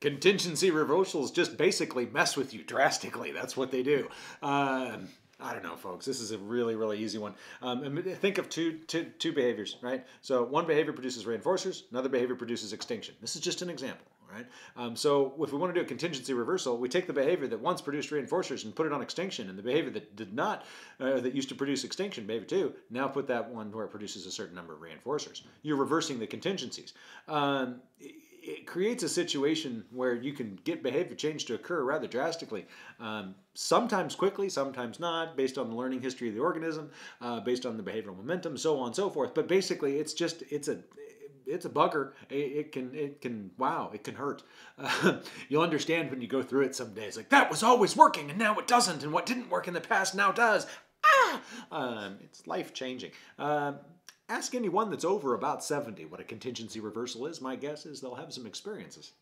contingency reversals just basically mess with you drastically. That's what they do. Um, I don't know, folks. This is a really, really easy one. Um, think of two, two, two behaviors, right? So one behavior produces reinforcers, another behavior produces extinction. This is just an example, right? Um, so if we want to do a contingency reversal, we take the behavior that once produced reinforcers and put it on extinction, and the behavior that did not, uh, that used to produce extinction, behavior two, now put that one where it produces a certain number of reinforcers. You're reversing the contingencies. Um, creates a situation where you can get behavior change to occur rather drastically. Um, sometimes quickly, sometimes not, based on the learning history of the organism, uh, based on the behavioral momentum, so on and so forth. But basically, it's just it's a it's a bugger. It, it can it can wow, it can hurt. Uh, you'll understand when you go through it some days. Like that was always working, and now it doesn't, and what didn't work in the past now does. Ah, um, it's life changing. Uh, Ask anyone that's over about 70 what a contingency reversal is. My guess is they'll have some experiences.